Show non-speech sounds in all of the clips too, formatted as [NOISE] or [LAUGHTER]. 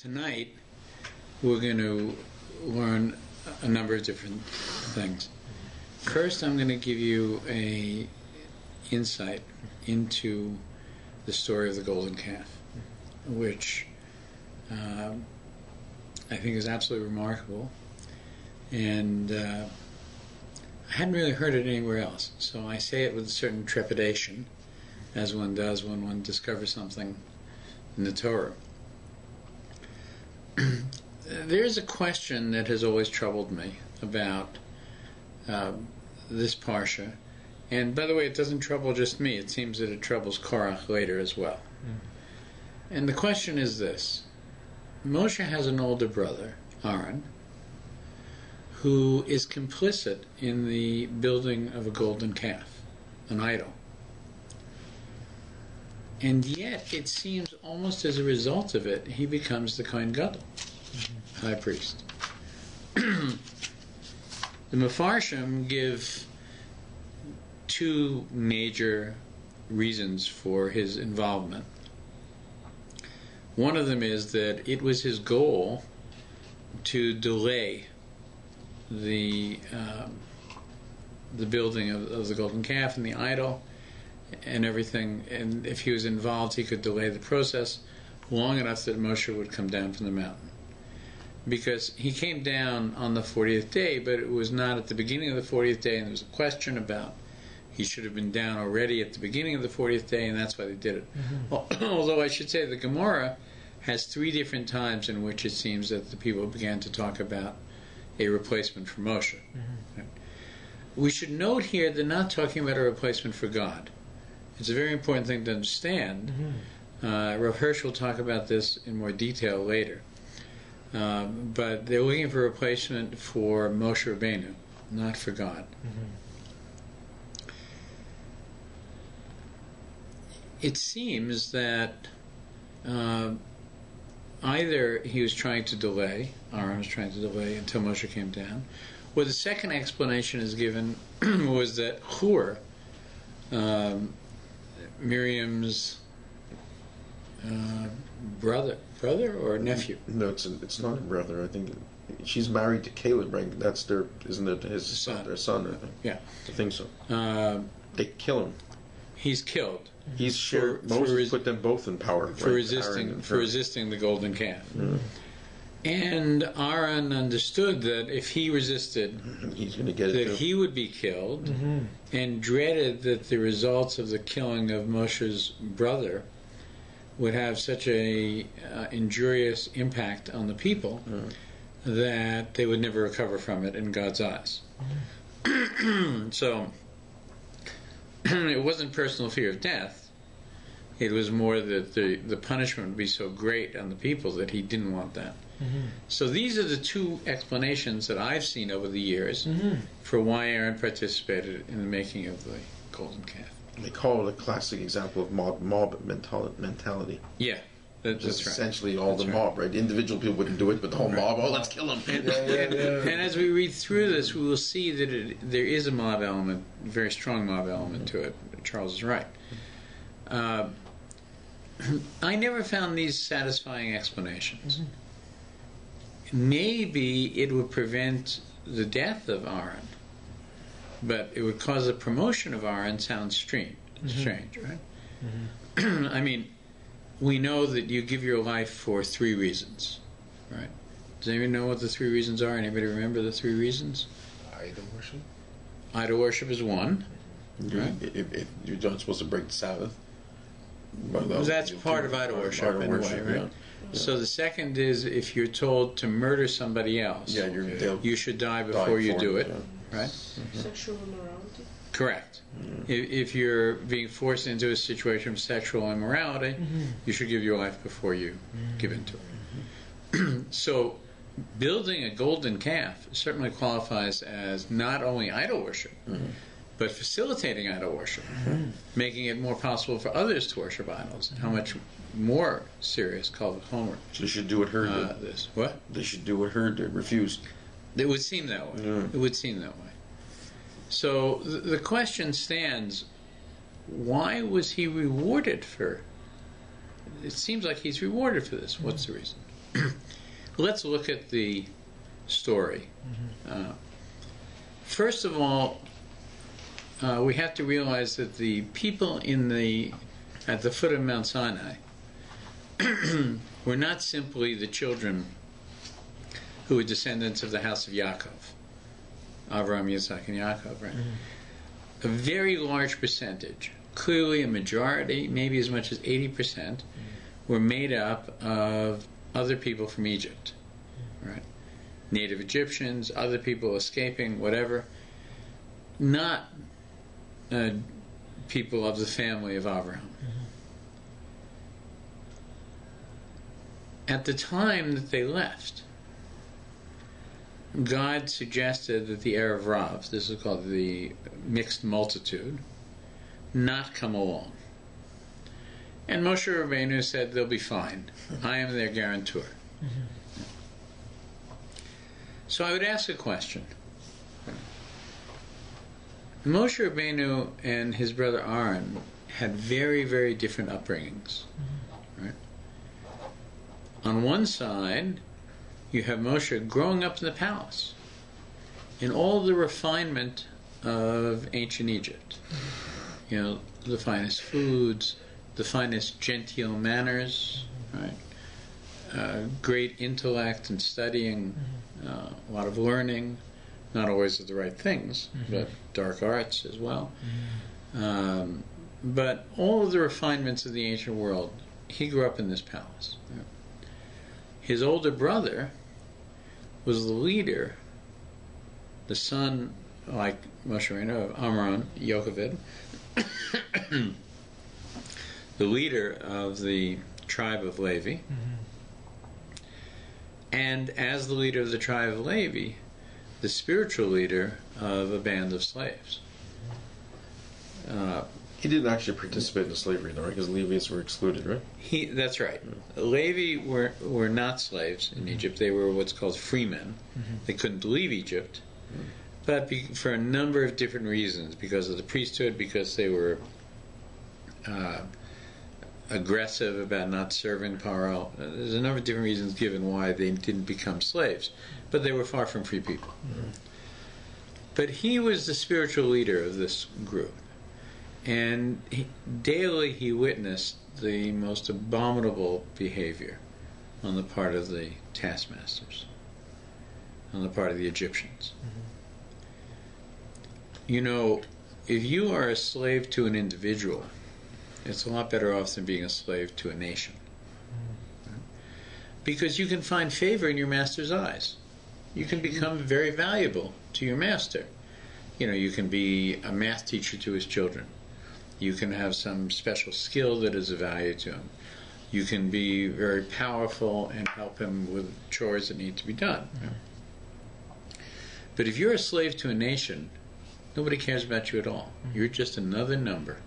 Tonight, we're going to learn a number of different things. First, I'm going to give you a insight into the story of the golden calf, which um, I think is absolutely remarkable, and uh, I hadn't really heard it anywhere else. So I say it with a certain trepidation, as one does when one discovers something in the Torah. There's a question that has always troubled me about um, this parsha, and by the way, it doesn't trouble just me. It seems that it troubles Korach later as well. And the question is this: Moshe has an older brother, Aaron, who is complicit in the building of a golden calf, an idol. And yet, it seems almost as a result of it, he becomes the Kohen Gadol, high priest. [CLEARS THROAT] the Mefarshim give two major reasons for his involvement. One of them is that it was his goal to delay the um, the building of, of the golden calf and the idol and everything. And if he was involved, he could delay the process long enough that Moshe would come down from the mountain. Because he came down on the 40th day, but it was not at the beginning of the 40th day, and there was a question about he should have been down already at the beginning of the 40th day, and that's why they did it. Mm-hmm. Well, [CLEARS THROAT] although I should say the Gemara has three different times in which it seems that the people began to talk about a replacement for Moshe. Mm-hmm. We should note here they're not talking about a replacement for God. It's a very important thing to understand. Uh, Rav Hirsch will talk about this in more detail later. Um, but they're looking for a replacement for Moshe Rabbeinu, not for God. It seems that uh, either he was trying to delay, Aaron was trying to delay until Moshe came down, or the second explanation is given [CLEARS THROAT] was that Hur, um, Miriam's uh, brother, brother or nephew, No, it's it's not a brother. I think she's married to Caleb, right? That's their isn't it his Son. Their son, I think. Yeah. I think so. uh, They kill him. he's killed He's sure Moses put them both in power for right? Resisting for resisting the golden calf. And Aaron understood that if he resisted, He's going to get that too. he would be killed, mm-hmm. and dreaded that the results of the killing of Moshe's brother would have such a uh, injurious impact on the people mm-hmm. that they would never recover from it in God's eyes. Mm-hmm. [CLEARS THROAT] so [CLEARS THROAT] it wasn't personal fear of death. It was more that the, the punishment would be so great on the people that he didn't want that. Mm-hmm. So these are the two explanations that I've seen over the years mm-hmm. for why Aaron participated in the making of the golden calf. They call it a classic example of mob mob mentality. Yeah, that, Just that's right. essentially all That's the right. mob, right? The individual people wouldn't do it, but the whole mob, oh, let's kill him. And, and, and as we read through this, we will see that it, there is a mob element, a very strong mob element to it. Charles is right. Uh, [CLEARS THROAT] I never found these satisfying explanations. Mm-hmm. Maybe it would prevent the death of Aaron, but it would cause the promotion of Aaron sounds strange, mm-hmm. strange right? Mm-hmm. [CLEARS THROAT] I mean, we know that you give your life for three reasons, right? Does anyone know what the three reasons are? Anybody remember the three reasons? Idol worship. Idol worship is one. Mm-hmm. Right. If, if you're not supposed to break the Sabbath. Well, Well, that's part of idol worship anyway, right? So the second is if you're told to murder somebody else, Yeah, you're they'll you should die die before you for do it, it, yeah. right? Mm-hmm. Sexual immorality. Correct. Mm-hmm. If, if you're being forced into a situation of sexual immorality, mm-hmm. you should give your life before you give into it. [CLEARS THROAT] so, building a golden calf certainly qualifies as not only idol worship, but facilitating idol worship, mm-hmm. making it more possible for others to worship idols. How mm-hmm. much more serious called Homer So they should do what uh, did. uh, this? What? They should do what Hur did. Refused. It would seem that way. Yeah. It would seem that way. So th- the question stands: Why was he rewarded for? It seems like he's rewarded for this. What's the reason? Mm-hmm. let's look at the story. Uh, first of all, uh, we have to realize that the people in the at the foot of Mount Sinai [CLEARS THROAT] were not simply the children who were descendants of the house of Yaakov, Avraham, Yitzhak, and Yaakov, right? Mm-hmm. A very large percentage, clearly a majority, maybe as much as 80%, mm-hmm. were made up of other people from Egypt, mm-hmm. right? Native Egyptians, other people escaping, whatever. Not uh, people of the family of Abraham. At the time that they left, God suggested that the Erev Rav, this is called the mixed multitude, not come along. And Moshe Rabbeinu said they'll be fine. I am their guarantor. So I would ask a question. Moshe Rabbeinu and his brother Aaron had very, very different upbringings. Right? On one side, you have Moshe growing up in the palace in all the refinement of ancient Egypt. You know, the finest foods, the finest genteel manners, right? Uh, great intellect and studying, uh, a lot of learning, not always of the right things, mm-hmm. but dark arts as well. Mm-hmm. Um, but all of the refinements of the ancient world, he grew up in this palace. His older brother was the leader, the son, like Moshe of Amram Yocheved, [COUGHS] the leader of the tribe of Levi. Mm-hmm. And as the leader of the tribe of Levi, the spiritual leader of a band of slaves. Uh, He didn't actually participate in slavery, though, right? Because Levites were excluded, right? he, that's right. Levi were, were not slaves in Egypt. They were what's called freemen. They couldn't leave Egypt, but be, for a number of different reasons, because of the priesthood, because they were uh, aggressive about not serving Paro. There's a number of different reasons given why they didn't become slaves, but they were far from free people. Mm-hmm. But he was the spiritual leader of this group, and he, daily he witnessed the most abominable behavior on the part of the taskmasters, on the part of the Egyptians. Mm-hmm. You know, if you are a slave to an individual, it's a lot better off than being a slave to a nation. Mm-hmm. Because you can find favor in your master's eyes. You can mm-hmm. become very valuable to your master. You know, you can be a math teacher to his children. You can have some special skill that is of value to him. You can be very powerful and help him with chores that need to be done. Mm-hmm. But if you're a slave to a nation, nobody cares about you at all. You're just another number,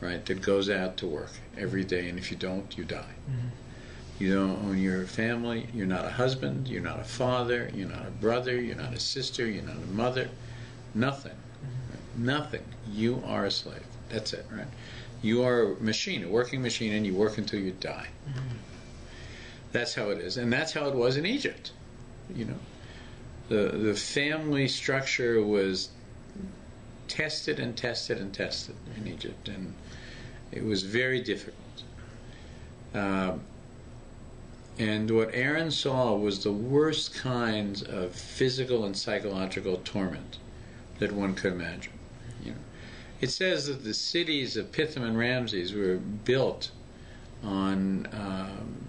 right, that goes out to work every day, and if you don't, you die. Mm-hmm. You don't own your family. You're not a husband. You're not a father. You're not a brother. You're not a sister. You're not a mother. Nothing. Mm-hmm. Nothing. You are a slave. That's it, right? You are a machine, a working machine, and you work until you die. Mm-hmm. That's how it is, and that's how it was in Egypt. You know, the the family structure was tested and tested and tested in Egypt, and it was very difficult. Um, and what Aaron saw was the worst kinds of physical and psychological torment that one could imagine. You know, it says that the cities of Pithom and Ramses were built on um,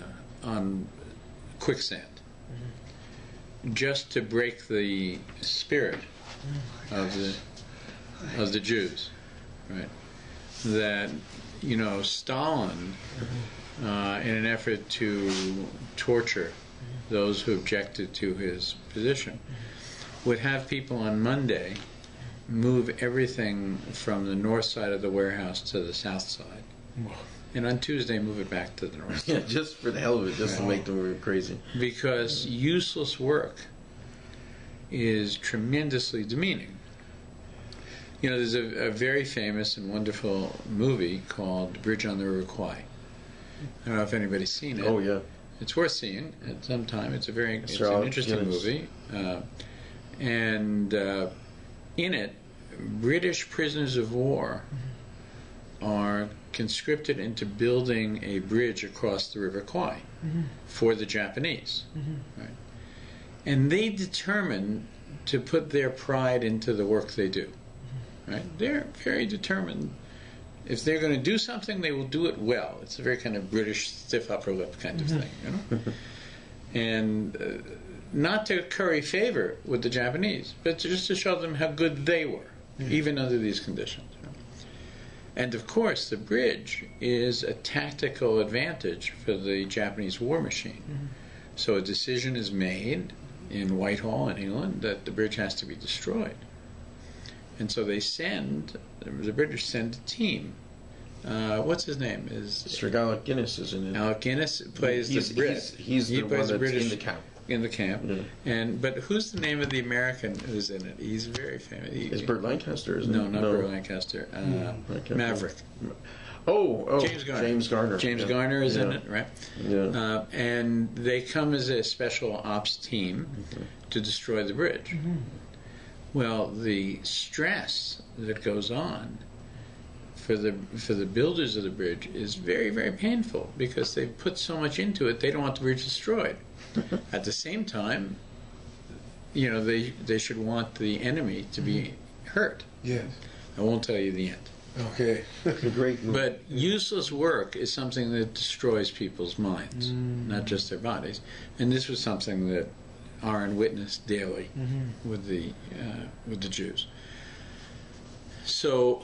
uh, on quicksand, just to break the spirit of the of the Jews, right? That you know Stalin, uh, in an effort to torture those who objected to his position, would have people on Monday move everything from the north side of the warehouse to the south side, and on Tuesday move it back to the north [LAUGHS] Yeah, just for the hell of it, just to make them crazy. because useless work is tremendously demeaning. You know, there's a, a very famous and wonderful movie called Bridge on the River Kwai. I don't know if anybody's seen it. Oh yeah, It's worth seeing at some time. It's a very it's Sir an interesting movie, uh, and uh, in it, British prisoners of war are conscripted into building a bridge across the River Kwai for the Japanese, right? And they determine to put their pride into the work they do, right? They're very determined. If they're going to do something, they will do it well. It's a very kind of British stiff upper lip kind of mm-hmm. thing, you know. and uh, not to curry favor with the Japanese, but just to show them how good they were, mm-hmm. even under these conditions. you know. And of course, the bridge is a tactical advantage for the Japanese war machine. Mm-hmm. So a decision is made in Whitehall in England that the bridge has to be destroyed. And so they send, the British send a team. Uh, what's his name? Is Sir Alec Guinness is in it. Alec Guinness plays he's, the Brit. He's, he's He the plays one the British in the camp. in the camp. Yeah. And but who's the name of the American who's in it? He's very famous. He- Is Burt Lancaster, isn't no, it? not Burt Lancaster. Uh, can't Maverick. Oh, oh, James Garner. James Garner. James Yeah. Garner is in it, right? Yeah. Uh, and they come as a special ops team Mm-hmm. to destroy the bridge. Well, the stress that goes on for the for the builders of the bridge is very very painful because they've put so much into it. They don't want the bridge destroyed. [LAUGHS] At the same time, you know they they should want the enemy to be hurt. Yes. I won't tell you the end. Okay. It's a great movie. But useless work is something that destroys people's minds, not just their bodies. And this was something that Aaron witnessed daily with the uh, with the Jews. So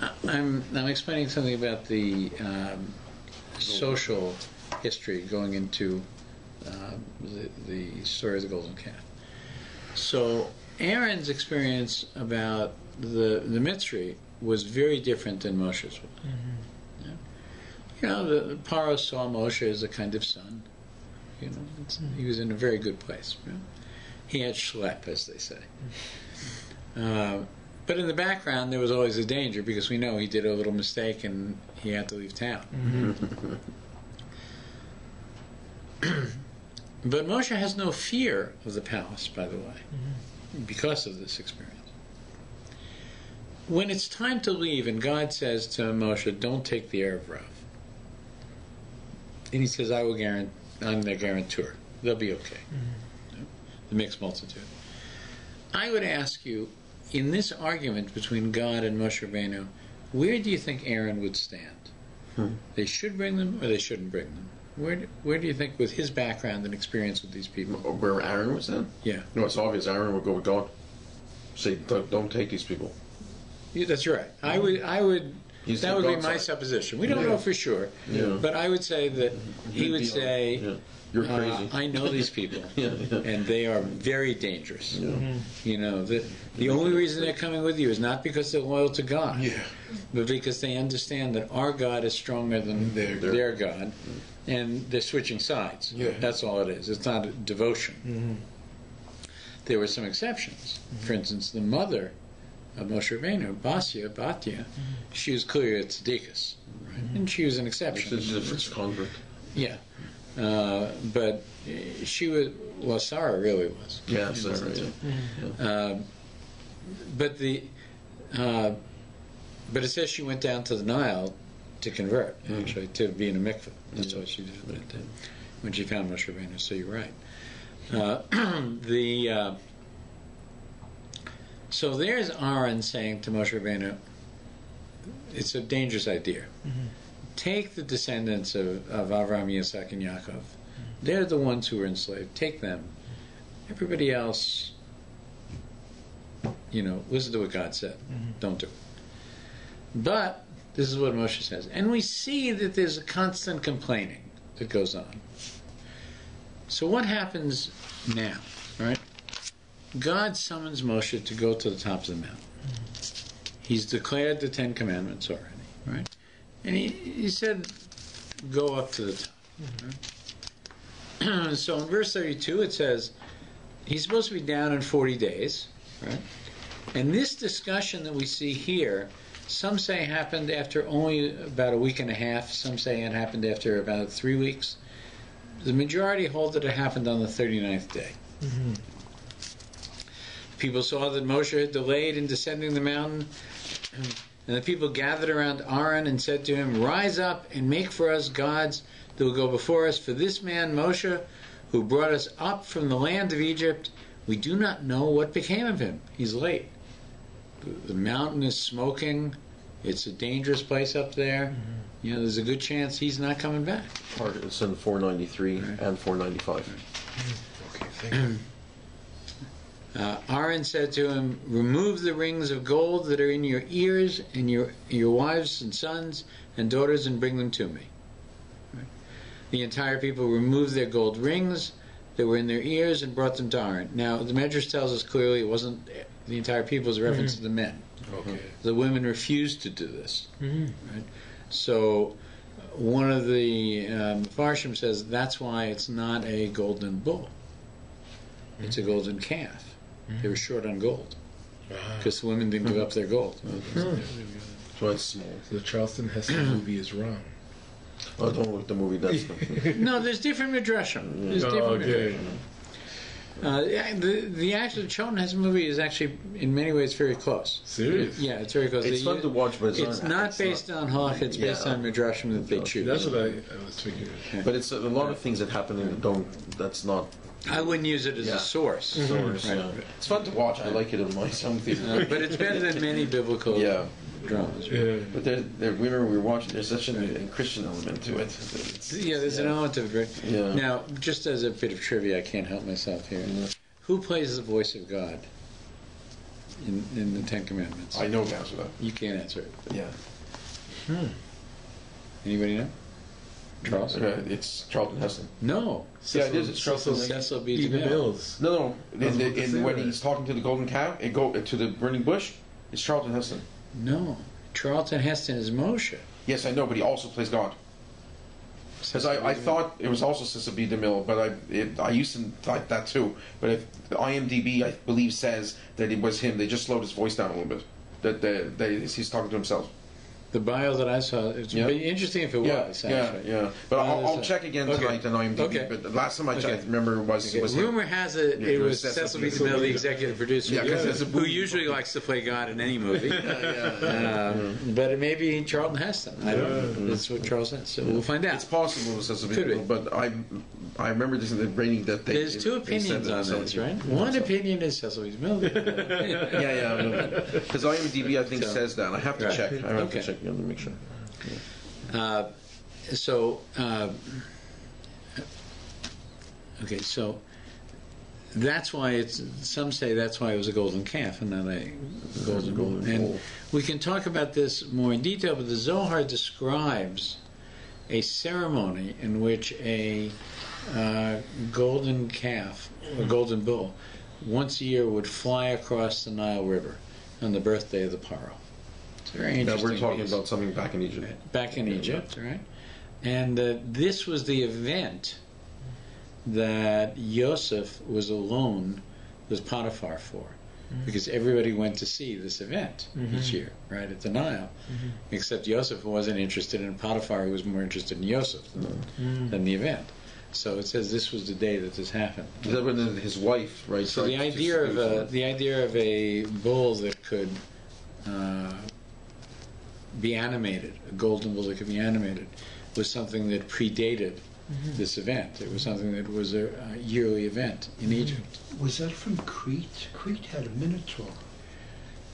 I- I'm I'm explaining something about the um, social history going into uh, the, the story of the golden calf. So Aaron's experience about the the Mitzri was very different than Moshe's was. Yeah. You know, the, Paro saw Moshe as a kind of son. You know, it's, mm-hmm. he was in a very good place. you know. He had schlep, as they say. Mm-hmm. Uh, but in the background, there was always a danger because we know he did a little mistake and he had to leave town. [CLEARS THROAT] but Moshe has no fear of the palace, by the way, because of this experience. When it's time to leave, and God says to Moshe, "Don't take the Erev Rav," and He says, "I will guarantee. I'm their guarantor. They'll be okay." The mixed multitude. I would ask you, in this argument between God and Moshe Rabbeinu, where do you think Aaron would stand? Hmm. They should bring them, or they shouldn't bring them. Where do, where do you think, with his background and experience with these people? Where Aaron was then? Yeah, No, it's obvious. Aaron would go with God. Say, don't, don't take these people. Yeah, that's right. I would, I would. He's that would be my side. supposition. We don't Yeah. know for sure, Yeah. but I would say that he He'd say, yeah, "You're uh, crazy." I know these people, [LAUGHS] Yeah, yeah. and they are very dangerous. Yeah. Mm-hmm. You know, the the only reason they're coming with you is not because they're loyal to God, Yeah. but because they understand that our God is stronger than Their- their, God, and they're switching sides. Yeah. That's all it is. It's not a devotion. Mm-hmm. There were some exceptions. For mm-hmm. instance, the mother of Moshe Rabbeinu, Basia, Batya, she was clearly a tzaddikus, right? and she was an exception. This is the first convert. Yeah, uh, but uh, she was well, Sarah really was. Yeah, She that's wasn't right. too. Um, but the uh, but it says she went down to the Nile to convert, actually, to be in a mikveh. That's what she did at that time when she found Moshe Rabbeinu. So you're right. Uh, [CLEARS THROAT] the uh, so there's Aaron saying to Moshe Rabbeinu, "It's a dangerous idea. Mm-hmm. Take the descendants of, of Avram, Yitzhak, and Yaakov. They're the ones who were enslaved. Take them. Everybody else, you know, listen to what God said. Mm-hmm. Don't do it." But this is what Moshe says, and we see that there's a constant complaining that goes on. So what happens now, right? God summons Moshe to go to the top of the mountain. He's declared the Ten Commandments already, right? And he, he said, go up to the top. [CLEARS THROAT] so in verse 32 it says, he's supposed to be down in 40 days, right? And this discussion that we see here Some say happened after only about a week and a half. Some say it happened after about three weeks. The majority hold that it happened on the 39th day. Mm-hmm. People saw that Moshe had delayed in descending the mountain, and the people gathered around Aaron and said to him, Rise up and make for us gods that will go before us. For this man, Moshe, who brought us up from the land of Egypt, we do not know what became of him. He's late. The- The mountain is smoking. It's a dangerous place up there. Mm-hmm. You know, there's a good chance he's not coming back. Part it's in 493 Right. and 495. Okay, thank you. [CLEARS THROAT] Uh, Aaron said to him, Remove the rings of gold that are in your ears and your, your wives and sons and daughters and bring them to me. Right. The entire people removed their gold rings that were in their ears and brought them to Aaron. Now, the Medrash tells us clearly it wasn't the entire people's it was a reference to the men. Okay. The women refused to do this. Mhm. Right? So, uh, one of the um, Farshim says that's why it's not a golden bull. It's a golden calf. They were short on gold because the women didn't give up their gold. So it's the Charlton Heston [CLEARS THROAT] movie is wrong. Oh, don't look at the movie. That's the, [LAUGHS] No, there's different midrashim. There's Oh, different okay. midrashim. Uh, yeah, the the actual Charlton Heston movie is actually in many ways very close. Serious? Yeah, it's very close. it's The- fun to watch, but it's, It's not based on halakha. It's based on midrashim that they choose. That's what I, I was thinking. But it's a, a lot of things that happen in don't. That's not. I wouldn't use it as Yeah. a source. Source, mm-hmm. uh, Right. yeah. It's fun to watch. I like it in my home theater. Uh, [LAUGHS] but it's better than many biblical Yeah. dramas. Yeah. But there, there, we remember we were watching. There's such a, a Christian element to it. It's- Yeah, there's an element of it. Right? Yeah. Now, just as a bit of trivia, I can't help myself here. Yeah. Who plays the voice of God in, in the Ten Commandments? I know the answer to that. You can't answer it. Yeah. Hmm. Anybody know? Charles? Uh, It's Charlton Heston. No. Yeah, it is. It's Cecil, Charlton. Cecil B. B. DeMille. No, no. In, the, about in when that. he's talking to the golden cow, it go to the burning bush. It's Charlton Heston. No. Charlton Heston is Moshe. Yes, I know, but he also plays God. Because I, I thought it was also Cecil B. DeMille, but I it, I used to think that too. But if the IMDb, I believe, says that it was him, they just slowed his voice down a little bit. That they, they, he's talking to himself. The bio that I saw, it's Yeah. be interesting if it Yeah, was, yeah, actually. yeah. But No, I'll, I'll check again okay. tonight on IMDb. Okay. But the last time I Okay. checked, remember was Okay. was him. Rumor has it Yeah, it was Cecil B. DeMille, the executive producer, Yeah, a who usually likes to play God in any movie. [LAUGHS] yeah. Um, but it may be Charlton Heston. I don't know. That's what Charles said. So we'll find out. It's possible it was Cecil B. Could be. DeMille, but I I remember this in the rating that they. There's two opinions on this, right? One opinion is Cecil B. [LAUGHS] Yeah, yeah. Because IMDb, I think, So- says that. I have to Right. check. I have Okay. to check again to make sure. Uh, so, uh, okay, so that's why it's. Some say that's why it was a golden calf and not a golden bull. And we can talk about this more in detail, but the Zohar describes a ceremony in which a uh, golden calf, a mm-hmm. golden bull, once a year would fly across the Nile River on the birthday of the Paro. It's very Now we're talking about something back in Egypt. back in Egypt, right? And uh, this was the event that Yosef was alone with Potiphar for, mm-hmm. because everybody went to see this event each mm-hmm. year, right, at the Nile. Except Yosef wasn't interested in Potiphar; he was more interested in Yosef than, than the event. So it says this was the day that this happened. Is that when his wife, right? So the idea of a the idea of a bull that could uh, be animated, a golden bull that could be animated, was something that predated this event. It was something that was a, a yearly event in Egypt. Was that from Crete? Crete had a minotaur.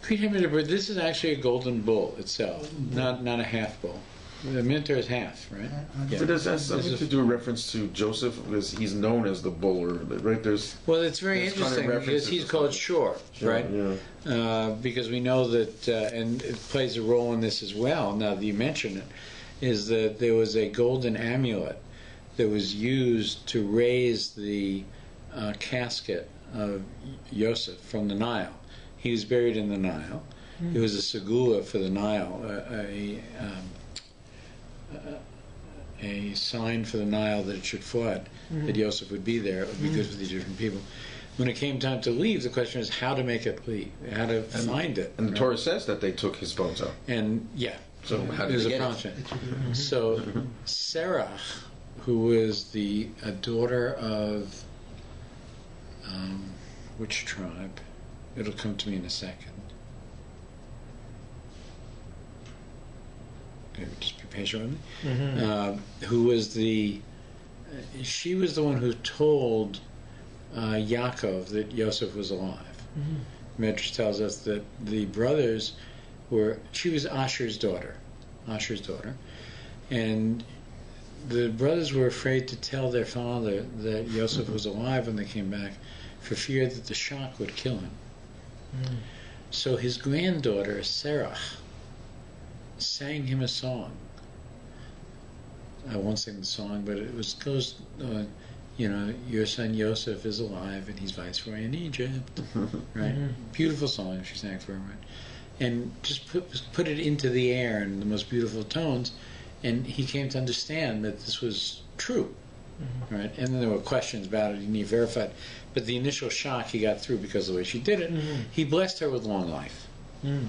Crete had a- but this is actually a golden bull itself, not not a half bull. The minotaur is half, right? Yeah. But does that have something to do a reference to Joseph? Because he's known as the bull, or right? There's Well, it's very There's kind of interesting because references he's to called something. Shor, right? Yeah. uh, because we know that, uh, and it plays a role in this as well. Now that you mention it, is that there was a golden amulet that was used to raise the uh, casket of Yosef from the Nile. He was buried in the Nile. It was a segula for the Nile, a, a, um, a, a sign for the Nile that it should flood, mm-hmm. that Yosef would be there. It would be good for the mm-hmm. Egyptian people. When it came time to leave, the question is how to make it leave, how to find it. And the? Torah says that they took his bones out. And yeah, So how did there's they a get it? function. Mm-hmm. So Sarah, who was the a daughter of um, which tribe? It'll come to me in a second. Okay, Just be patient with me. Uh, who was the? She was the one who told uh, Yaakov that Yosef was alive. Medrash tells us that the brothers were. She was Asher's daughter, Asher's daughter, and the brothers were afraid to tell their father that Yosef was alive when they came back, for fear that the shock would kill him. So his granddaughter Sarah sang him a song. Uh, I won't sing the song, but it was goes, uh, you know, your son Yosef is alive and he's viceroy in Egypt, [LAUGHS] right? Mm-hmm. Beautiful song she sang for him, right? And just put put it into the air in the most beautiful tones, and he came to understand that this was true, mm-hmm. right? And then there were questions about it, and he verified. But the initial shock he got through because of the way she did it. Mm-hmm. He blessed her with long life. Mm.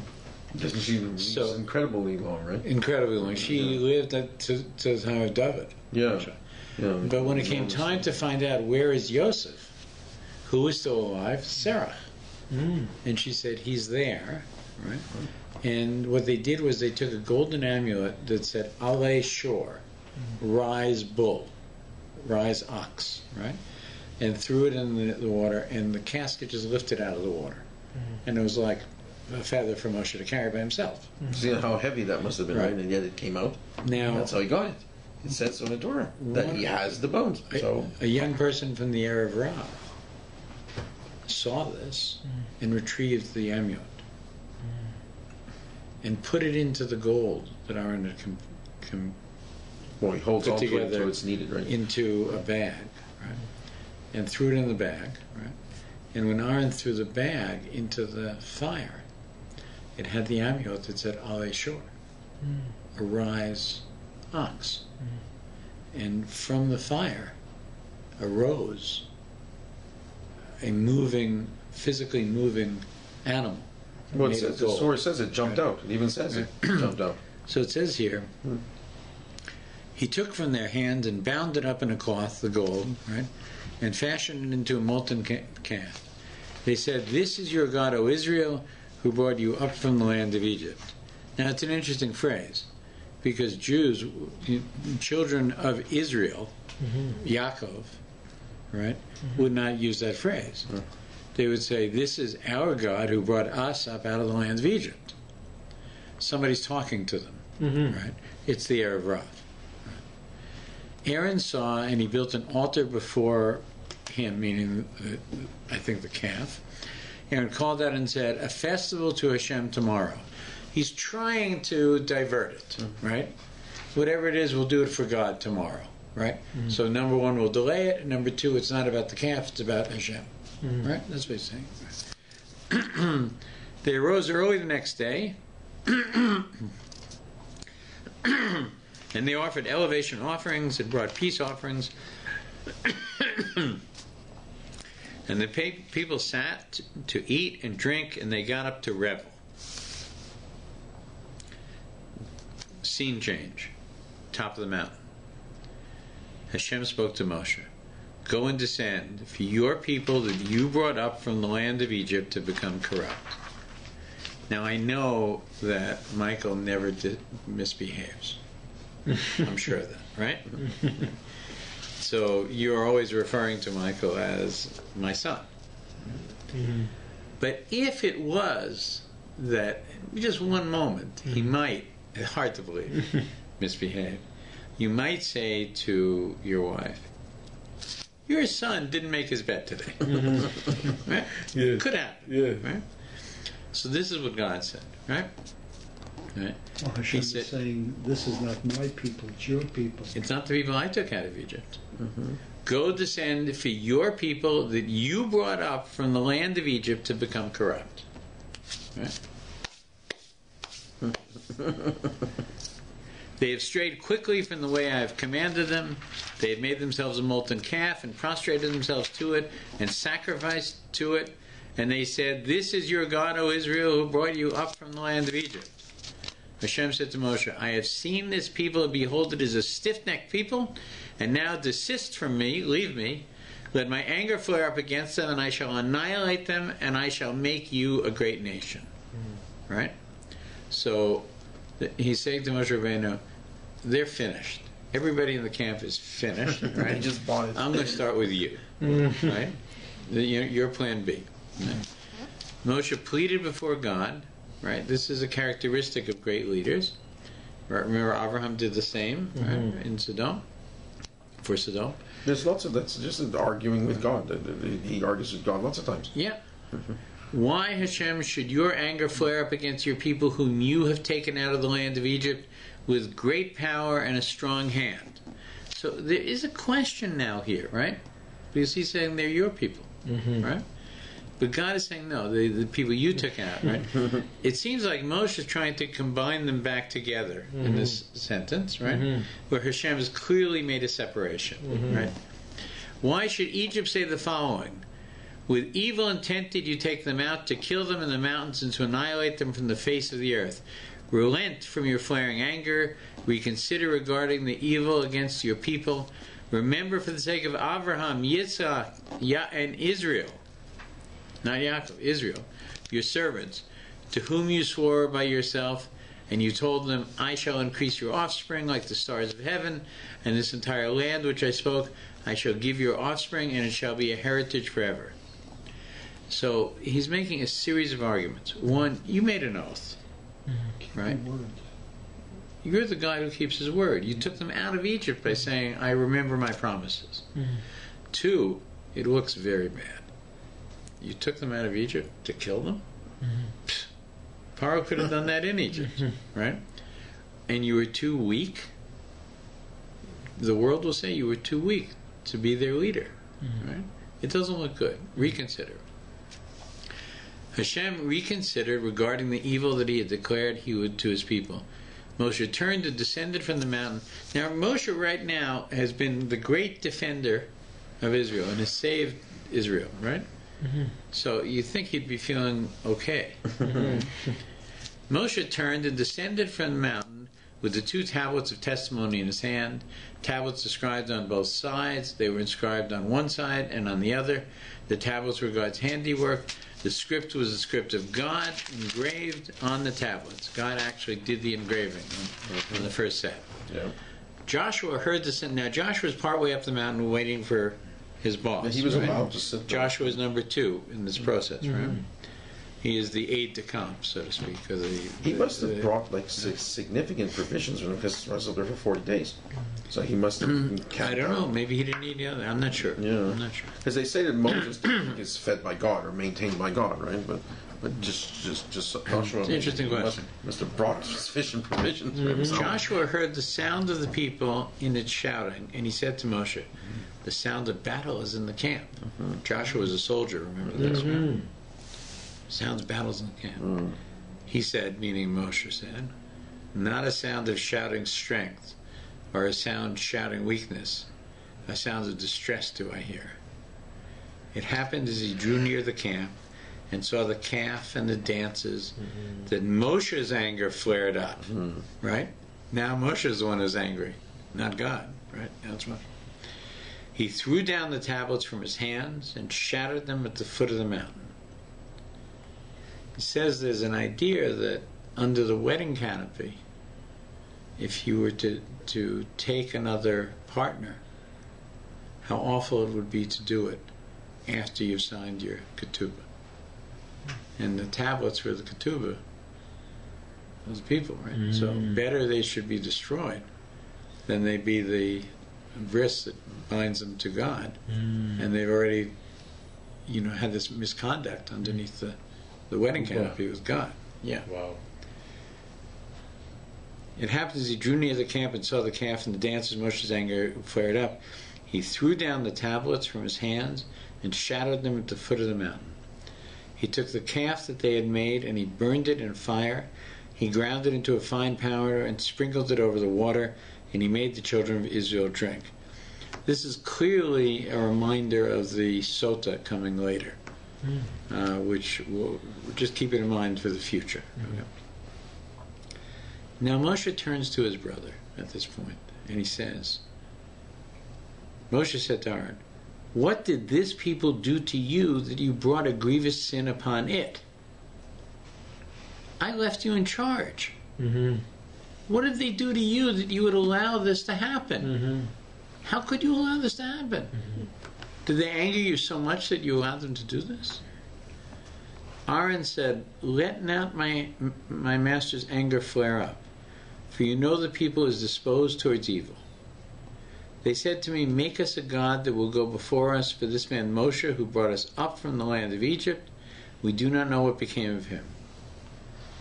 Doesn't she lives So- incredibly long, right? incredibly long. She lived at, to, to the time of David. Yeah. Yeah. But when it came time to find out where is Joseph, who is still alive, Sarah, hmm. and she said he's there, right? And what they did was they took a golden amulet that said Ale Shor, hmm. rise bull, rise ox, right? And threw it in the, the water, and the casket just lifted out of the water, hmm. and it was like a feather for Moshe to carry by himself. Mm-hmm. See how heavy that must have been, right? Right. And yet it came out. Now, That's how he got it. It says on the Torah that he has the bones. So a young person from the Erev Rav saw this mm. and retrieved the amulet and put it into the gold that Aaron had com- com- well, he holds Put on to it together until it's needed, right? into a bag, right? And threw it in the bag, right? And when Aaron threw the bag into the fire, it had the amulet that said Ale Shor, hmm. arise ox. Hmm. And from the fire arose a moving, physically moving animal. well, it says, the. Torah says it jumped Right. out. It even says it [CLEARS THROAT] jumped out. So it says here, hmm. he took from their hands and bound it up in a cloth, the gold, right, and fashioned it into a molten calf. They said, This is your God, O Israel, who brought you up from the land of Egypt. Now it's an interesting phrase because Jews, children of Israel, Yaakov, right, would not use that phrase. They would say, This is our God who brought us up out of the land of Egypt. Somebody's talking to them, right? It's the Erev Rav. Aaron saw and he built an altar before him, meaning, uh, I think, the calf. Aaron called out and said, A festival to Hashem tomorrow. He's trying to divert it, right? Whatever it is, we'll do it for God tomorrow, right? Mm-hmm. So, number one, we'll delay it. Number two, it's not about the calf, it's about Hashem, mm-hmm. right? That's what he's saying. [CLEARS THROAT] they arose early the next day. [CLEARS THROAT] And they offered elevation offerings and brought peace offerings. [CLEARS THROAT] and the pe- people sat to eat and drink, and they got up to revel. Scene change. Top of the mountain. Hashem spoke to Moshe Go and descend for your people that you brought up from the land of Egypt to become corrupt. Now I know that Michael never di- misbehaves. [LAUGHS] I'm sure of that, right? [LAUGHS] so you're always referring to Michael as my son. But if it was that just one moment he mm-hmm. might, hard to believe, [LAUGHS] misbehave, you might say to your wife, your son didn't make his bed today. Mm-hmm. [LAUGHS] right? Yeah. Could happen. Yeah. Right? So this is what God said, right? Right? Well, Hashem said- is saying, this is not my people, it's your people. It's not the people I took out of Egypt. Mm-hmm. Go descend for your people that you brought up from the land of Egypt to become corrupt. Right? [LAUGHS] They have strayed quickly from the way I have commanded them. They have made themselves a molten calf and prostrated themselves to it and sacrificed to it. And they said, This is your God, O Israel, who brought you up from the land of Egypt. Hashem said to Moshe, I have seen this people, and behold, it is a stiff necked people, and now desist from me, leave me. Let my anger flare up against them, and I shall annihilate them, and I shall make you a great nation. Mm-hmm. Right? So he's saying to Moshe Rabbeinu, they're finished. Everybody in the camp is finished, [LAUGHS] right? Just bought it. I'm going to start with you, mm-hmm. right? The- Your, your plan B. Mm-hmm. Moshe pleaded before God, right? This is a characteristic of great leaders. Right? Remember, Abraham did the same right? Mm-hmm. in Sodom, for Sodom. There's lots of that's just arguing with God. He argues with God lots of times. Yeah. Mm-hmm. Why, Hashem, should your anger flare up against your people whom you have taken out of the land of Egypt with great power and a strong hand? So there is a question now here, right? Because he's saying they're your people, mm-hmm. right? But God is saying no, the the people you took out, right? [LAUGHS] it seems like Moshe is trying to combine them back together in mm-hmm. this sentence, right? Mm-hmm. Where Hashem has clearly made a separation, mm-hmm. right? Why should Egypt say the following? With evil intent did you take them out to kill them in the mountains and to annihilate them from the face of the earth. Relent from your flaring anger. Reconsider regarding the evil against your people. Remember for the sake of Abraham, Yitzhak, Ya- and Israel, not Yaakov, Israel, your servants, to whom you swore by yourself, and you told them, I shall increase your offspring like the stars of heaven, and this entire land which I spoke, I shall give your offspring, and it shall be a heritage forever. So he's making a series of arguments. One, you made an oath, right? You're the guy who keeps his word. You took them out of Egypt by saying, I remember my promises. Two, it looks very bad. You took them out of Egypt to kill them? Mm-hmm. Pfft. Paro could have done that in Egypt, mm-hmm. right? And you were too weak. The world will say you were too weak to be their leader, mm-hmm. right? It doesn't look good. Reconsider. Hashem reconsidered regarding the evil that he had declared he would to his people. Moshe turned and descended from the mountain. Now, Moshe right now has been the great defender of Israel and has saved Israel, right? So you think he'd be feeling okay. Mm-hmm. Moshe turned and descended from the mountain with the two tablets of testimony in his hand, tablets inscribed on both sides. They were inscribed on one side and on the other. The tablets were God's handiwork. The script was the script of God engraved on the tablets. God actually did the engraving on, on the first set. Yeah. Joshua heard this. Now Joshua was partway up the mountain waiting for his boss. He was right? allowed to sit there. Joshua is number two in this mm-hmm. process, right? Mm-hmm. He is the aide de camp, so to speak. Of the, He must have the- brought like si- significant provisions when because he was up there for 40 days. So he must have. Mm-hmm. I don't know. Maybe he didn't need the other. I'm not sure. Yeah. I'm not sure. Because they say that Moses [CLEARS THROAT] is fed by God or maintained by God, right? But but just just just Joshua. It's an interesting must, question. Must have brought sufficient provisions for mm-hmm. himself. Joshua heard the sound of the people in its shouting, and he said to Moshe, "The sound of battle is in the camp." Mm-hmm. Joshua was a soldier. Remember this? Mm-hmm. right? Sounds of battles in the camp. Mm. He said, meaning Moshe said, "Not a sound of shouting strength, or a sound shouting weakness. A sound of distress do I hear." It happened as he drew near the camp and saw the calf and the dances mm-hmm. that Moshe's anger flared up. Right? Now Moshe's the one who's angry, not God. Right? That's right. He threw down the tablets from his hands and shattered them at the foot of the mountain. He says there's an idea that under the wedding canopy, if you were to, to take another partner, how awful it would be to do it after you've signed your ketubah. And the tablets were the ketubah of the people, right? So mm. better they should be destroyed than they be the bris that binds them to God. Hmm. And they've already, you know, had this misconduct underneath the, the wedding canopy with God. Yeah. Wow. It happened as he drew near the camp and saw the calf and the dancers, Moshe's anger flared up. He threw down the tablets from his hands and shattered them at the foot of the mountain. He took the calf that they had made and he burned it in fire. He ground it into a fine powder and sprinkled it over the water, and he made the children of Israel drink. This is clearly a reminder of the sota coming later, uh, which we'll just keep it in mind for the future. Okay. Now Moshe turns to his brother at this point, and he says, Moshe said to Aaron, What did this people do to you that you brought a grievous sin upon it? I left you in charge. Mm-hmm. What did they do to you that you would allow this to happen? Mm-hmm. How could you allow this to happen? Did they anger you so much that you allowed them to do this? Aaron said, Let not my, my master's anger flare up, for you know the people is disposed towards evil. They said to me, Make us a God that will go before us, for this man Moshe, who brought us up from the land of Egypt, we do not know what became of him.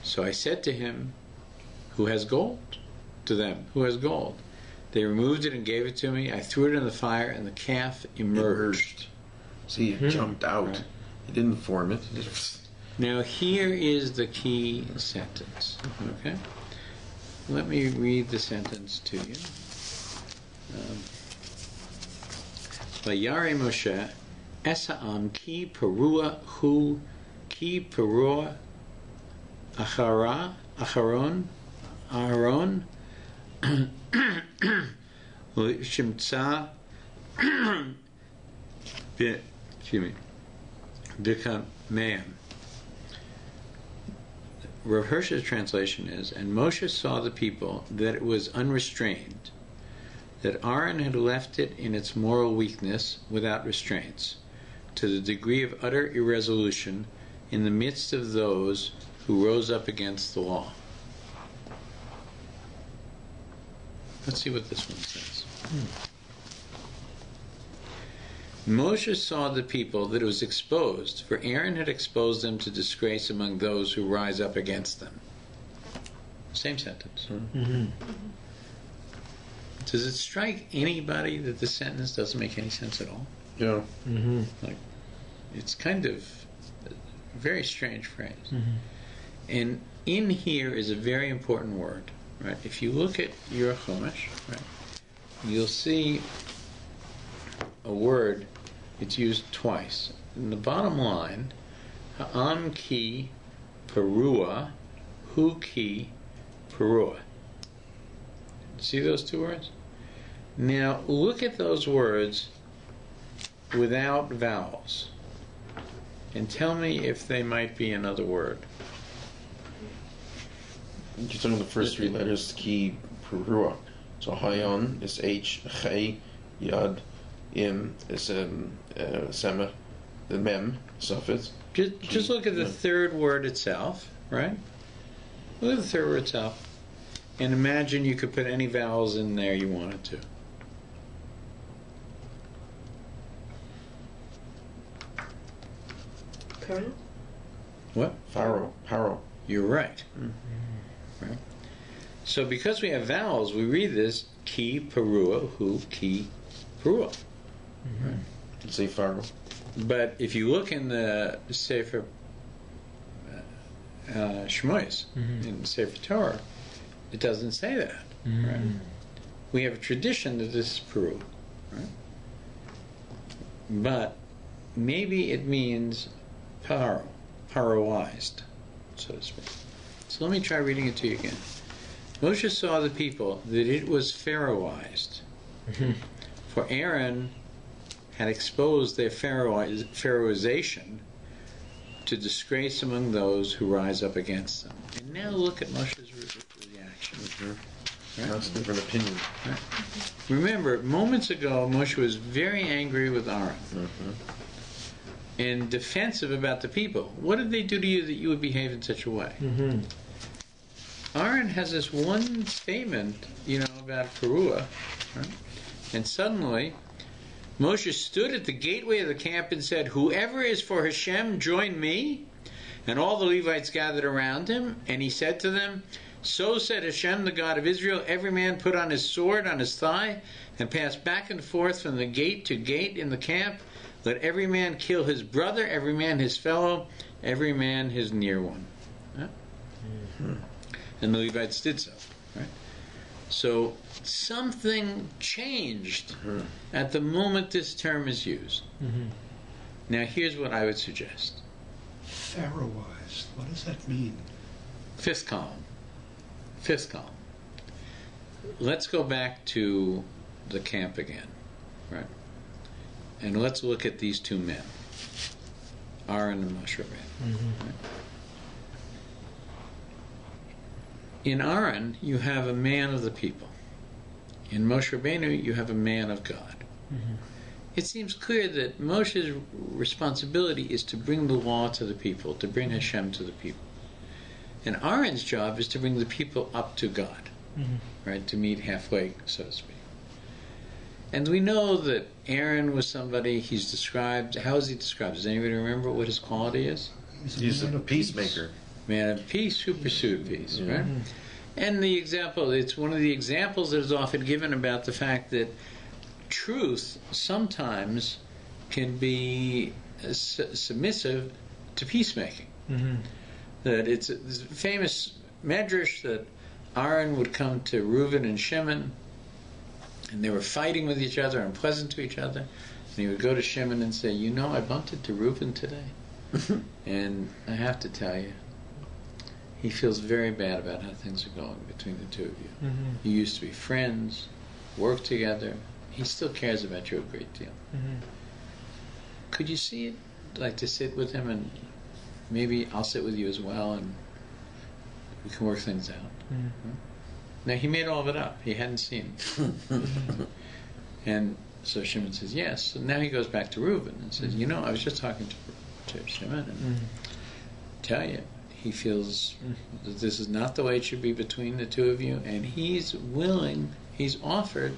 So I said to him, Who has gold? To them, Who has gold? They removed it and gave it to me. I threw it in the fire, and the calf emerged. See, it jumped out. Right. He didn't form it. Now, here is the key sentence. Okay? Let me read the sentence to you. Um, Vayare Moshe, Esa'am ki perua hu ki perua achara, acharon, [COUGHS] [COUGHS] excuse me, bikameam. Rav Hirsch's translation is, and Moshe saw the people that it was unrestrained, that Aaron had left it in its moral weakness without restraints, to the degree of utter irresolution in the midst of those who rose up against the law. Let's see what this one says. Moshe saw the people that it was exposed, for Aaron had exposed them to disgrace among those who rise up against them. Same sentence. Mm-hmm. Does it strike anybody that this sentence doesn't make any sense at all? Yeah. Mm-hmm. It's kind of a very strange phrase. Mhm. And in here is a very important word, right? If you look at your Chumash, right, you'll see a word, it's used twice. In the bottom line, ha'am ki perua, hu ki perua. See those two words? Now look at those words without vowels and tell me if they might be another word. You're talking the first three letters, ki, perua. So hayon is H, chay, yad, im is um, uh, sema, the mem suffix. Just, just look at the third word itself, right? Look at the third word itself. And imagine you could put any vowels in there you wanted to. Colonel? What? Pharaoh, paro. You're right. Right. So because we have vowels, we read this ki perua hu ki perua. Let's say pharaoh. But if you look in the Sefer uh, uh, Shmois, Mhm. in Sefer Torah, it doesn't say that. Right. We have a tradition that this is Peru, right? But maybe it means paro, paroized, so to speak. So let me try reading it to you again. Moshe saw the people that it was Pharaohized, [LAUGHS] for Aaron had exposed their Pharaohiz- Pharaohization to disgrace among those who rise up against them. And now look at Moshe's re- reaction. Right? That's a different opinion. Remember, moments ago, Moshe was very angry with Aaron and defensive about the people. What did they do to you that you would behave in such a way? Mm-hmm. Aaron has this one statement, you know, about Perua, right? and suddenly Moshe stood at the gateway of the camp and said, Whoever is for Hashem, join me. And all the Levites gathered around him, and he said to them, So said Hashem, the God of Israel, every man put on his sword on his thigh, and pass back and forth from the gate to gate in the camp. Let every man kill his brother, every man his fellow, every man his near one. Huh? Hmm. And the Levites did so. Right? So something changed mm-hmm. at the moment this term is used. Mm-hmm. Now, here's what I would suggest. Pharaohized. What does that mean? Fifth column. Fifth column. Let's go back to the camp again, right? And let's look at these two men, Aaron and Moshe Rabbeinu. Mm-hmm. right? In Aaron, you have a man of the people. In Moshe Rabbeinu, you have a man of God. Mm-hmm. It seems clear that Moshe's responsibility is to bring the law to the people, to bring Hashem to the people. And Aaron's job is to bring the people up to God, mm-hmm. right? To meet halfway, so to speak. And we know that Aaron was somebody he's described. How is he described? Does anybody remember what his quality is? He's a man of peace. peacemaker. Man of peace who pursued peace, right? And the example, it's one of the examples that is often given about the fact that truth sometimes can be uh, su- submissive to peacemaking. That it's a, famous medrash that Aaron would come to Reuben and Shimon, and they were fighting with each other, unpleasant to each other. And he would go to Shimon and say, "You know, I bumped into Reuben today, [LAUGHS] and I have to tell you, he feels very bad about how things are going between the two of you. Mm-hmm. You used to be friends, work together. He still cares about you a great deal. Mm-hmm. Could you see it? Like to sit with him and maybe I'll sit with you as well and we can work things out. Mm-hmm. Hmm? Now he made all of it up. He hadn't seen it. and so Shimon says yes. So now he goes back to Reuben and says, you know, I was just talking to, to Shimon and tell you, he feels that this is not the way it should be between the two of you, and he's willing, he's offered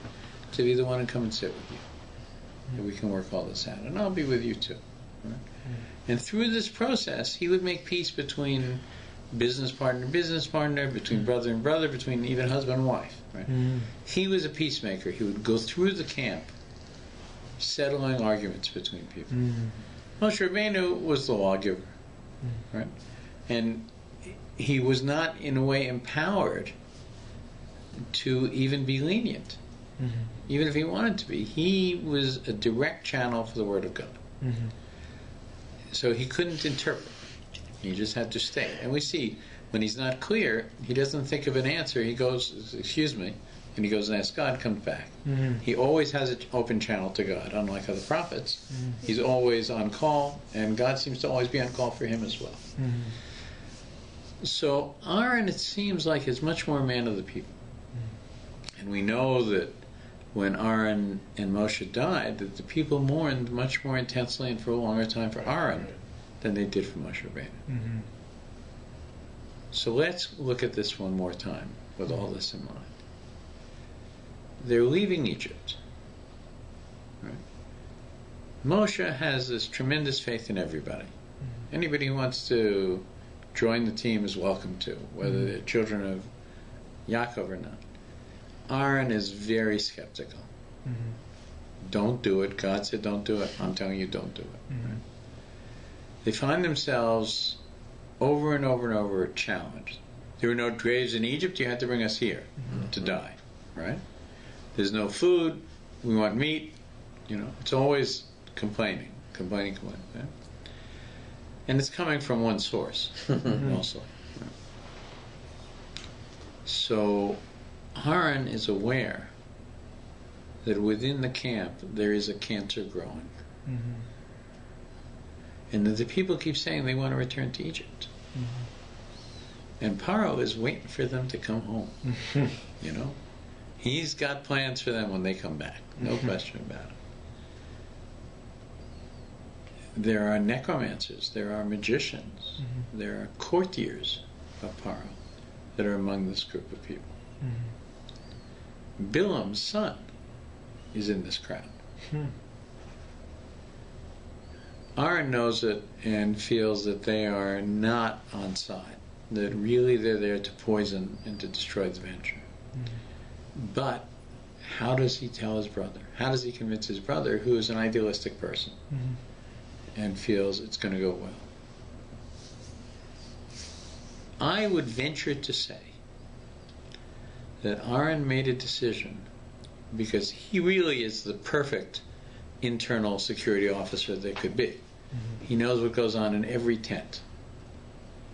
to be the one to come and sit with you. Mm-hmm. And we can work all this out. And I'll be with you too. right? Mm-hmm. And through this process, he would make peace between business partner, business partner, between mm-hmm. brother and brother, between even husband and wife. Right? He was a peacemaker. He would go through the camp, settling arguments between people. Moshe Rabbeinu was the lawgiver, right? And he was not, in a way, empowered to even be lenient, mm-hmm. even if he wanted to be. He was a direct channel for the Word of God. Mm-hmm. So he couldn't interpret. He just had to stay. And we see when he's not clear, he doesn't think of an answer. He goes, "Excuse me," and he goes and asks God, comes back. Mm-hmm. He always has an open channel to God, unlike other prophets. He's always on call, and God seems to always be on call for him as well. So Aaron, it seems like, is much more man of the people. Hmm. And we know that when Aaron and Moshe died, that the people mourned much more intensely and for a longer time for Aaron than they did for Moshe Rabbeinu. Mm-hmm. So let's look at this one more time with all this in mind. They're leaving Egypt. Right? Moshe has this tremendous faith in everybody. Mm-hmm. Anybody who wants to join the team is welcome to, whether mm-hmm. they're children of Yaakov or not. Aaron is very skeptical. Mm-hmm. Don't do it. God said don't do it. I'm telling you, don't do it. Mm-hmm. Right? They find themselves over and over and over challenged. There were no graves in Egypt. You had to bring us here to die, right? There's no food. We want meat. You know, it's always complaining, complaining, complaining. right? And it's coming from one source, [LAUGHS] [LAUGHS] also. So Aharon is aware that within the camp there is a cancer growing. Mm-hmm. And that the people keep saying they want to return to Egypt. Mm-hmm. And Paro is waiting for them to come home. [LAUGHS] you know? He's got plans for them when they come back. No mm-hmm. question about it. There are necromancers, there are magicians, mm-hmm. there are courtiers of Paro that are among this group of people. Mm-hmm. Bilam's son is in this crowd. Hmm. Aaron knows it and feels that they are not on side, that really they're there to poison and to destroy the venture. Mm-hmm. But how does he tell his brother? How does he convince his brother, who is an idealistic person and feels it's going to go well? I would venture to say that Aaron made a decision because he really is the perfect internal security officer there could be. Mm-hmm. He knows what goes on in every tent.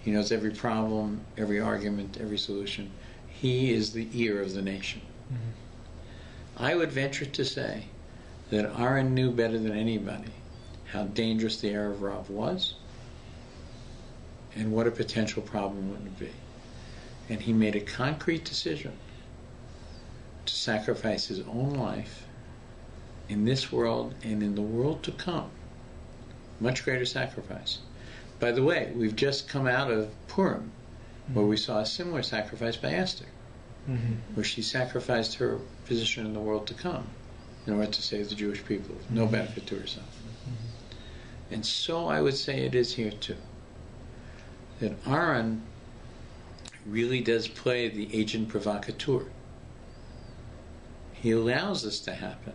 He knows every problem, every argument, every solution. He is the ear of the nation. Mm-hmm. I would venture to say that Aaron knew better than anybody how dangerous the Erev Rav was and what a potential problem it would be. And he made a concrete decision to sacrifice his own life in this world and in the world to come. Much greater sacrifice. By the way, we've just come out of Purim, where we saw a similar sacrifice by Esther, mm-hmm. where she sacrificed her position in the world to come in order to save the Jewish people, no mm-hmm. benefit to herself. And so I would say it is here too. That Aaron really does play the agent provocateur. He allows this to happen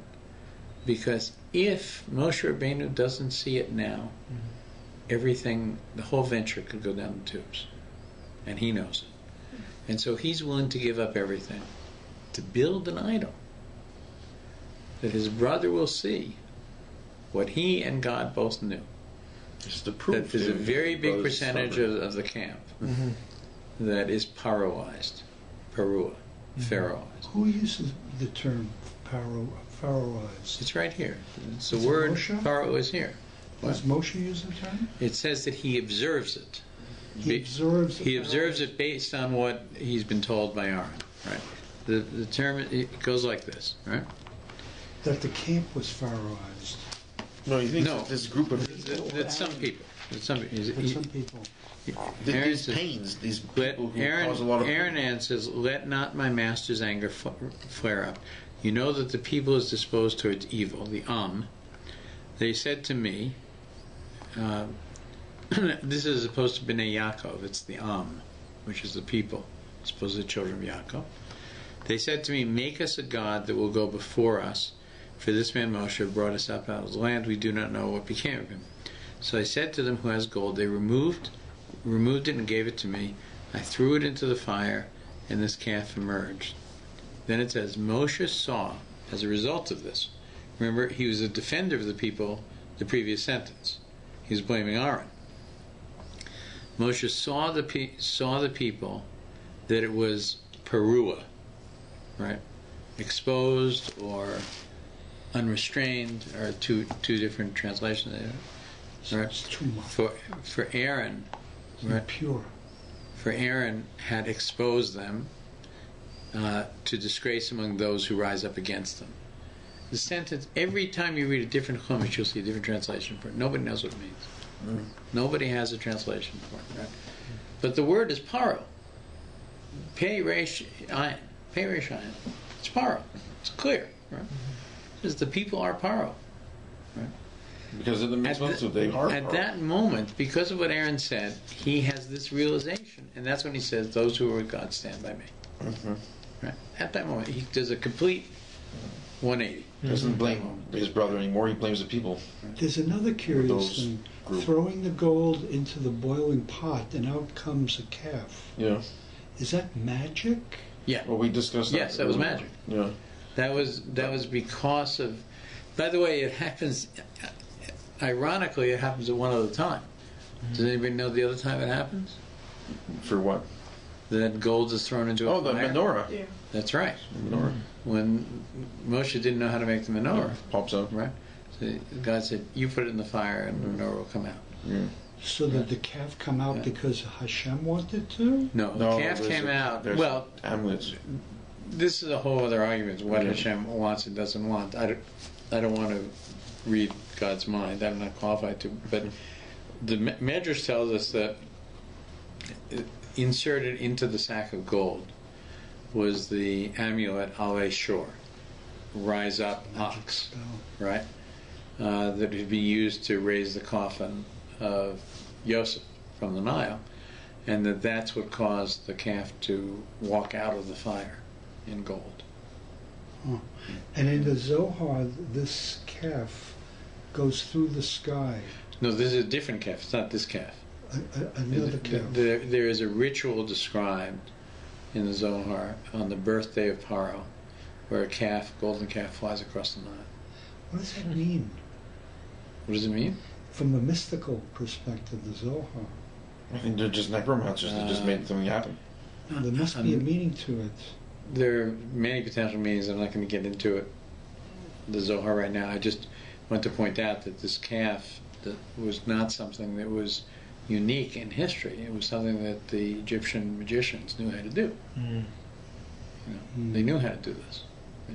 because if Moshe Rabbeinu doesn't see it now, mm-hmm. everything, the whole venture could go down the tubes. And he knows it. And so he's willing to give up everything to build an idol that his brother will see what he and God both knew. Just to prove That there's a very big percentage of, of the camp mm-hmm. that is paroized, parua, mm-hmm. pharaohized. Who uses the term pharaoh, pharaohized? It's right here. It's the Is word Moshe? paro is here. What? Does Moshe use the term? It says that he observes it. He Be- observes. the He observes it based on what he's been told by Aaron. Right. The the term it goes like this. Right. That the camp was pharaohized. No, you think No. that this group of That, that some people. That some. He's, But he, some people. th- Aaron these says- pains, these Let people who Aaron, cause a lot of Aaron answers, "Let not my master's anger f- flare up. You know that the people is disposed towards evil. The Am. They said to me, uh, [CLEARS THROAT] this is opposed to Bnei Yaakov. It's the Am, which is the people, supposed to the children of Yaakov. They said to me, Make us a god that will go before us. For this man Moshe brought us up out of the land. We do not know what became of him. So I said to them, Who has gold? They removed removed it and gave it to me. I threw it into the fire, and this calf emerged. Then it says, Moshe saw, as a result of this, remember, he was a defender of the people the previous sentence. He was blaming Aaron. Moshe saw the, pe- saw the people that it was Perua, right? Exposed or unrestrained, or two, two different translations. there. Right. It's too much. For, for Aaron, right, Pure. for Aaron had exposed them uh, to disgrace among those who rise up against them. The sentence, every time you read a different Chumash, you'll see a different translation for it. Nobody knows what it means. Nobody has a translation for it, right? But the word is paro. Pei resh ayin. Pei resh ayin. It's paro. It's clear, right? Because the people are paro. because of the At, mitzvot, so they are. at that moment, because of what Aaron said, he has this realization, and that's when he says, "Those who are with God stand by me." Mhm. Right? At that moment, he does a complete 180. doesn't blame his brother anymore. He blames the people. There's another curious thing. group. Throwing the gold into the boiling pot and out comes a calf. Yeah. Is that magic? Yeah, Well, we discussed that. Yes, that was magic. Yeah. That was that was because of. By the way, it happens. Ironically, it happens at one other time. Mm-hmm. Does anybody know the other time it happens? For what? That gold is thrown into a Oh, the menorah. Yeah. That's right. Menorah mm. When Moshe didn't know how to make the menorah, pops out. right? So God said, "You put it in the fire, and the mm. menorah will come out." Yeah. So did the calf come out Yeah. because Hashem wanted to? No, No, the calf there's came a- out. there's Well, amulets. This is a whole other argument. What Yeah. Hashem wants and doesn't want. I don't, I don't want to read God's mind. I'm not qualified to. But the Me- Medrash tells us that uh, inserted into the sack of gold was the amulet Ale Shor, rise up ox, right? Uh, that would be used to raise the coffin of Yosef from the Nile, and that that's what caused the calf to walk out of the fire in gold. And in the Zohar, this calf goes through the sky. No, this is a different calf. It's not this calf. A, a, another calf. There, there is a ritual described in the Zohar on the birthday of Paro, where a calf, golden calf, flies across the Nile. What does that mean? What does it mean? From a mystical perspective, the Zohar. I think they're just necromancers that just Uh, made something happen. There must be a meaning to it. There are many potential meanings. I'm not going to get into it, the Zohar right now. I just want to point out that this calf that was not something that was unique in history. It was something that the Egyptian magicians knew how to do. You know, Mm. They knew how to do this.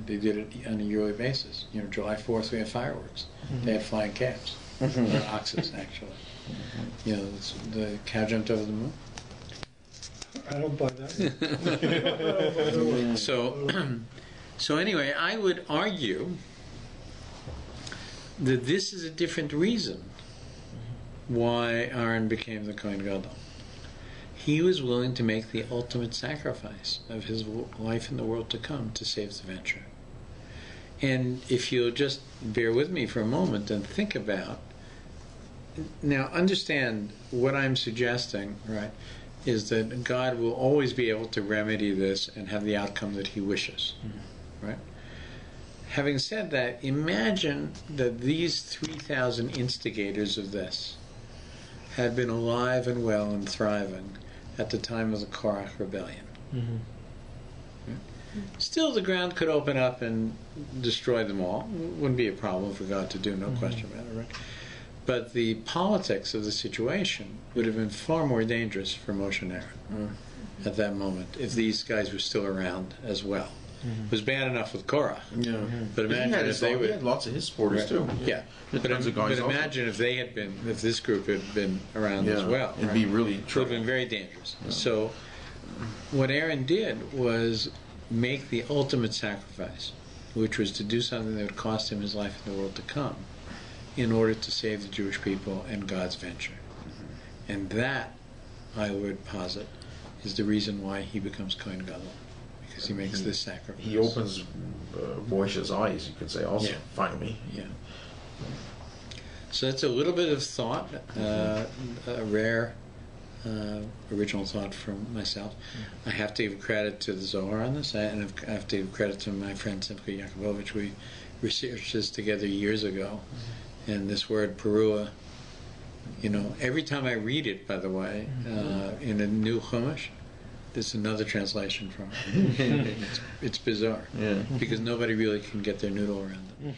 They did it on a yearly basis. You know, July 4th we had fireworks. They had flying calves, or oxes actually. [LAUGHS] You know, the cow jumped over the moon. I don't buy that. [LAUGHS] So, [CLEARS THROAT] so anyway, I would argue that this is a different reason why Aaron became the Kohen Gadol. He was willing to make the ultimate sacrifice of his life in the world to come to save the venture. And if you'll just bear with me for a moment and think about now, understand what I'm suggesting, right? Is that God will always be able to remedy this and have the outcome that He wishes. Mm-hmm. Right? Having said that, imagine that these 3,000 instigators of this had been alive and well and thriving at the time of the Korach rebellion. Mm-hmm. Still, the ground could open up and destroy them all. Wouldn't be a problem for God to do, no mm-hmm. question about it, right? But the politics of the situation would have been far more dangerous for Moshe and Aaron mm-hmm. at that moment if these guys were still around as well. Mm-hmm. It was bad enough with Korah. Yeah. But he imagine had, if his, they he would. had lots of his supporters Right. too. Yeah, There's but, tons of but guys also. imagine if they had been, if this group had been around as well. it'd right? be really true. It would have been very dangerous. So, what Aaron did was make the ultimate sacrifice, which was to do something that would cost him his life in the world to come, in order to save the Jewish people and God's venture. And that, I would posit, is the reason why he becomes Kohen Gadol, because he makes this sacrifice. He opens uh, Moishe's eyes, you could say, also, Yeah. finally. Yeah. So that's a little bit of thought, uh, a rare uh, original thought from myself. I have to give credit to the Zohar on this, and I have to give credit to my friend Simcha Jacobovici. We researched this together years ago, and this word Perua. You know, every time I read it, by the way, uh, in a new Chumash, there's another translation from it. [LAUGHS] it's, it's bizarre Yeah. because nobody really can get their noodle around it.